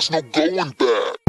there's no going back.